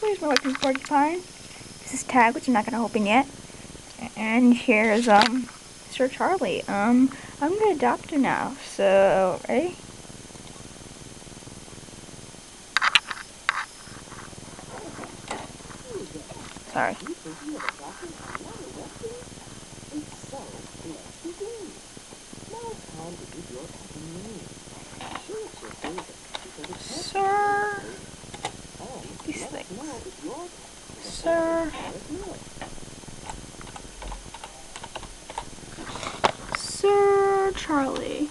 Here's my Webkinz porcupine. This is tag, which I'm not gonna open yet. And here's um Sir Charlie. Um, I'm gonna adopt her now. So ready? Sorry. Sir. These things. Sir. Sir Charlie.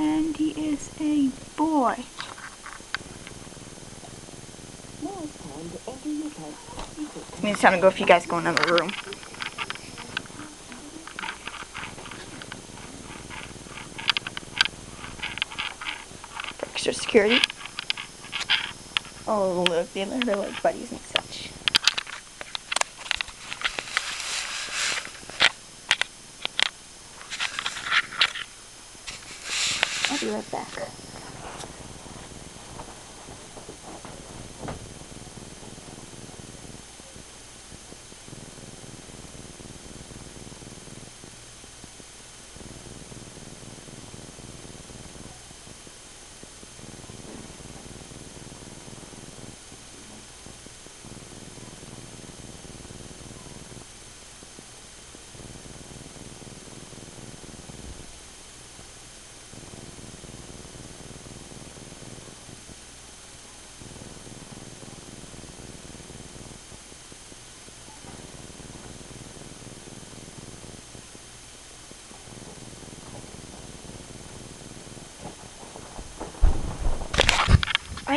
And he is a boy. I mean, it's time to go if you guys go in another room. Extra security. Oh, look, they are like buddies and such. I'll be right back.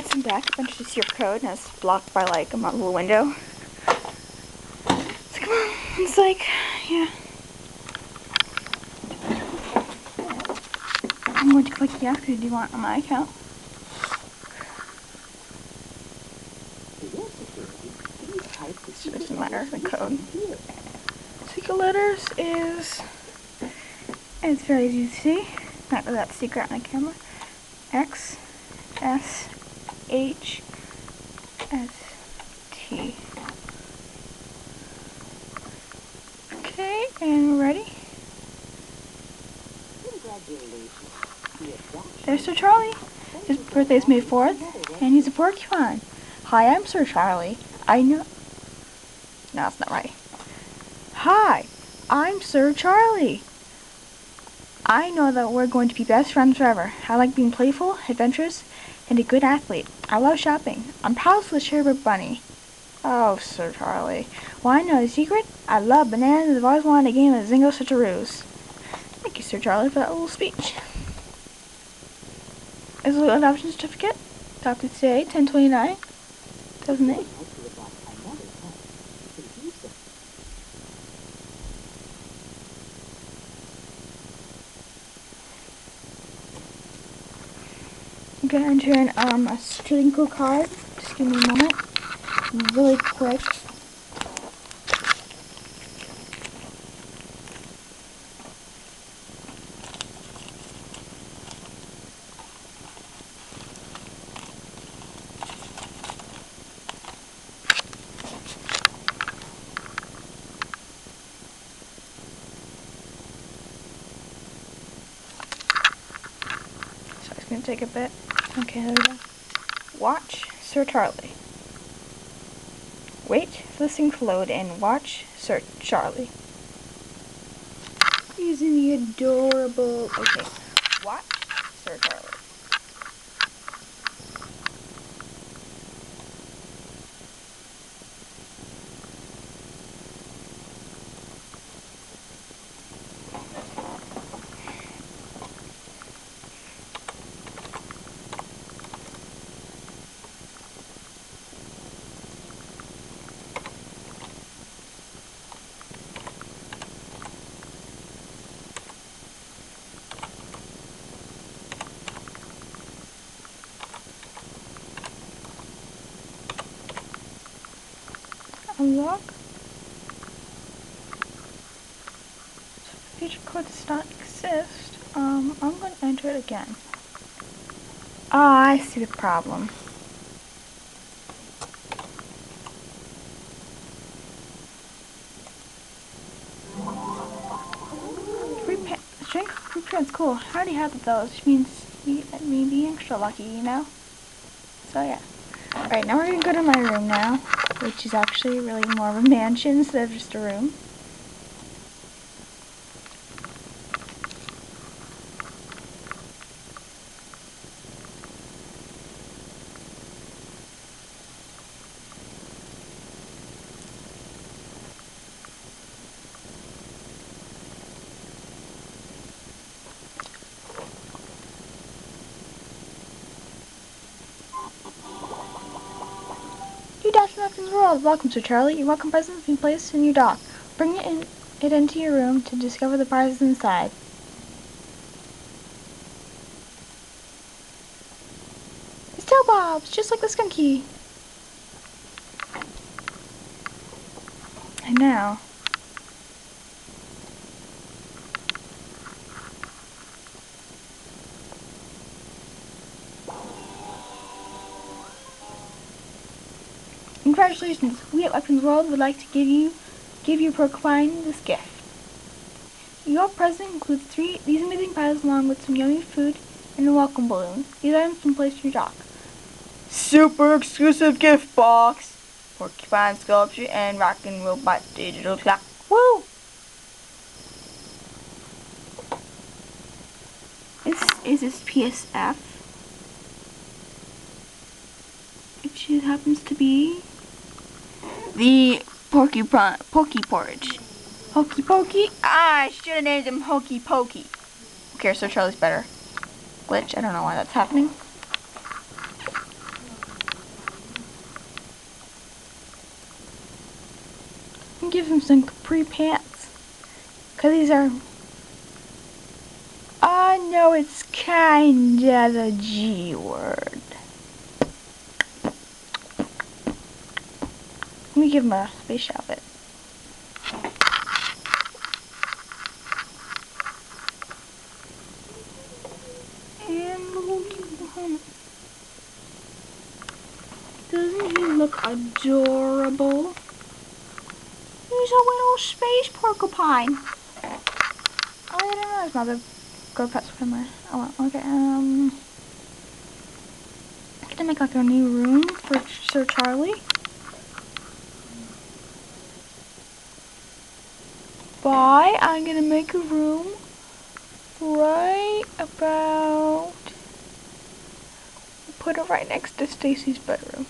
Alright, so I'm back. I've introduced your code and it's blocked by like a little window. So come on. It's like, yeah. I'm going to click yes because you want on my account. It doesn't matter, the code. Secret letters is, it's very easy to see. Not that secret on the camera. X, S, H S T. Okay, and we're ready. There's Sir Charlie. His birthday is May 4th, and he's a porcupine. Hi, I'm Sir Charlie. I know. No, that's not right. Hi, I'm Sir Charlie. I know that we're going to be best friends forever. I like being playful, adventurous, and a good athlete. I love shopping. I'm proud of the Bunny. Oh, Sir Charlie. Well, I know the secret. I love bananas. I've always wanted a game of Zingo Switcheroos. Thank you, Sir Charlie, for that little speech. Is little adoption certificate. Adopted today, 1029, 2008. I'm gonna enter in um, a Strinko card. Just give me a moment. Really quick. Gonna take a bit. Okay, there we go. Watch Sir Charlie. Wait for the thing to load and watch Sir Charlie. Using the adorable. Okay, watch Sir Charlie. unlock. So the feature code does not exist. Um, I'm going to enter it again. Ah, oh, I see the problem. Strength blueprints, cool. I already have those, which means me, me being extra lucky, you know? So yeah. Alright, now we're gonna go to my room now which is actually really more of a mansion instead of just a room. Dash Nothing's World. Welcome, Sir Charlie. Your welcome present has been placed in your dock. Bring it, in, it into your room to discover the prizes inside. It's tail bobs, just like the skunky. And now, Congratulations! We at Webkinz World would like to give you give your porcupine this gift. Your present includes three these amazing pies along with some yummy food and a welcome balloon. These items can place in your dock. Super exclusive gift box! Porcupine sculpture and rockin' robot digital clock. Woo! This is this PSF. It happens to be the porcupine, pokey porridge. Hokey pokey? Ah, I should have named him Hokey Pokey. Okay, so Charlie's better. Glitch, I don't know why that's happening. Give him some capri pants. Cause these are I know it's kinda the G word. Let me give him a space outfit. And a little cute little helmet. Doesn't he look adorable? He's a little space porcupine. Oh, I didn't realize Mother Go Pets Swimmer. Oh, well, okay, um... I'm gonna make like a new room for Sir Charlie. Bye. I'm gonna make a room right about put it right next to Stacy's bedroom.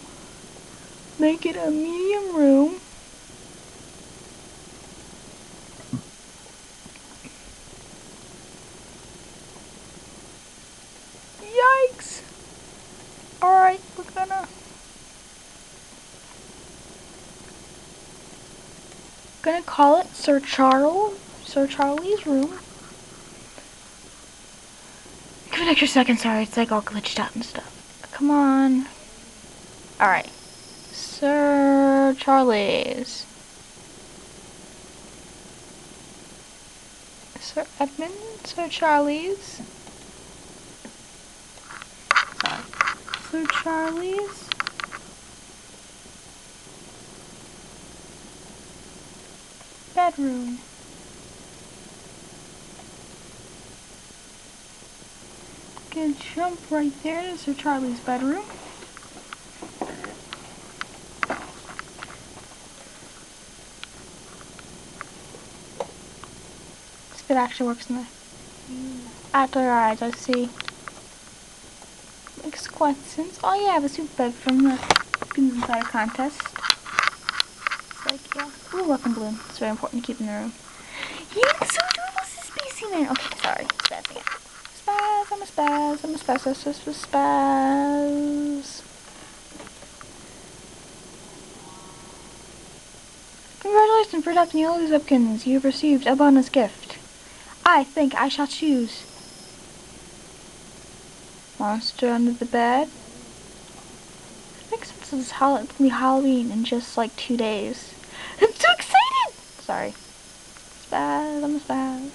Make it a medium room. Yikes! Alright, we're gonna gonna call it Sir Charles, Sir Charlie's room. Give an extra second, sorry, it's like all glitched out and stuff. Come on. Alright. Sir Charlie's. Sir Edmund, Sir Charlie's. Sorry. Sir Charlie's. Bedroom. Gonna jump right there to Sir Charlie's bedroom. This bit actually works in the after your eyes, I see. Makes quite sense. Oh yeah, I have a super bed from the Inside contest. Like, yeah. Ooh, welcome balloon. It's very important to keep in the room. Yeah, so adorable. It's a spacey man. Okay, sorry. Spazzing it. Spaz, I'm a spaz, I'm a spaz, spaz, spaz, spaz. Congratulations all these Webkinz. You've received a bonus gift. I think I shall choose. Monster under the bed. It's Halloween in just like two days. I'm so excited! Sorry. Spaz, I'm a spaz.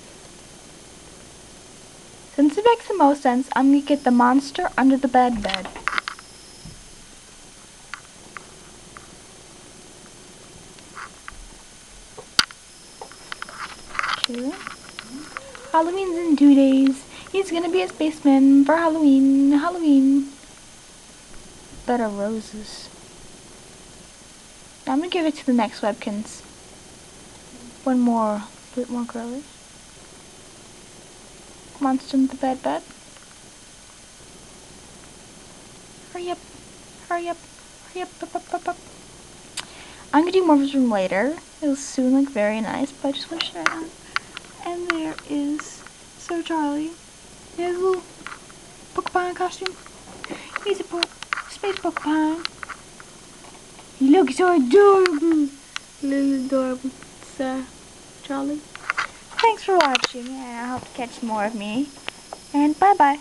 Since it makes the most sense, I'm gonna get the monster under the bed bed. Halloween's in two days. He's gonna be a spaceman for Halloween. Halloween. Bed of roses. I'm gonna give it to the next Webkinz. One more, a bit more girly. Monster in the bed bed. Hurry up, hurry up, hurry up, up, up, up, up. I'm gonna do more of this room later. It'll soon look very nice, but I just want to show it And there is Sir Charlie. He has a little Pokemon costume. He's a por space porcupine. He looks so adorable. Little adorable Sir uh, Charlie. Thanks for watching, and I hope to catch more of me. And bye-bye.